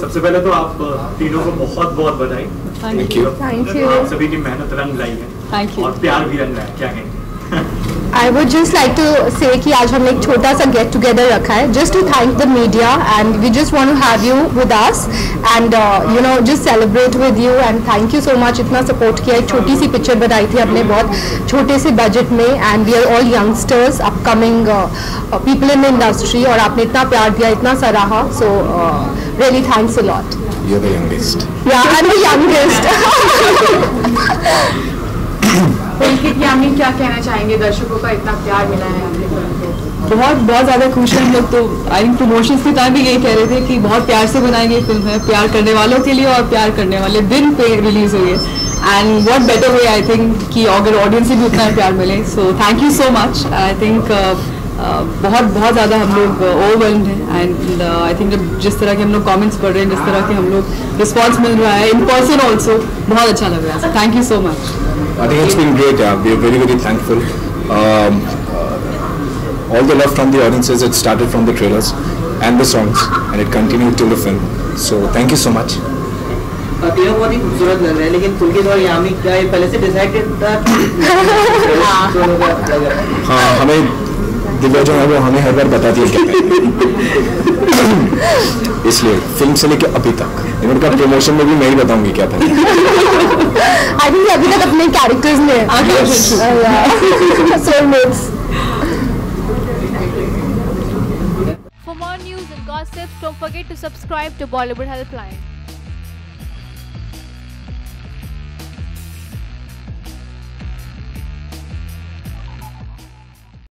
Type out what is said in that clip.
सबसे पहले तो आप तीनों को बहुत बहुत बधाई थैंक यू. आप सभी की मेहनत रंग लाई है Thank you. और प्यार भी रंग लाया क्या कहेंगे I would just like to say कि आज हमने एक छोटा सा गेट टुगेदर रखा है to thank the media and we just want to have you with us and uh, you know just celebrate with you and thank you so much इतना support किया एक छोटी सी पिक्चर बनाई थी हमने बहुत छोटे से बजट में all youngsters upcoming uh, uh, people in the industry और आपने इतना प्यार दिया इतना सराहा so uh, really thanks a lot. You're the youngest. yeah I'm the youngest. पुलकित क्या कहना चाहेंगे? दर्शकों का इतना प्यार मिला है आपकी फ़िल्म को। बहुत बहुत ज़्यादा खुश हैं हम लोग तो आई थिंक प्रमोशंस के टाइम भी यही कह रहे थे कि बहुत प्यार से बनाएँगे फ़िल्म है प्यार करने वालों के लिए और प्यार करने वाले दिन पे रिलीज़ हुई है। And what better way I think कि अगर ऑडियंस से भी उतना प्यार मिले। So thank you so much I think बहुत बहुत ज़्यादा हम लोग ओवरवेल्ड हैं एंड आई थिंक जब जिस तरह के हम लोग कमेंट्स पढ़ रहे हैं जिस तरह के हम लोग रिस्पॉन्स मिल रहा है इन पर्सन ऑल्सो बहुत अच्छा लग रहा है thank you so much. Um, uh, all the love from the audiences. It started from the trailers and the songs, and it continued till the film. So thank you so much. तीनों बहुत ही खूबसूरत लग रहे हैं लेकिन पुलकित और यामी क्या ये पहले से डिसाइडेड था है हाँ हमें दिव्या जो है वो हमें हर बार बता है इसलिए फ़िल्म से लेकर अभी तक। इनका प्रमोशन में भी मैं ही बताऊँगी क्या था। अभी तक अपने कैरेक्टर्स ने। हाँ, oh, For more news and gossip, don't forget to subscribe to Bollywood Helpline.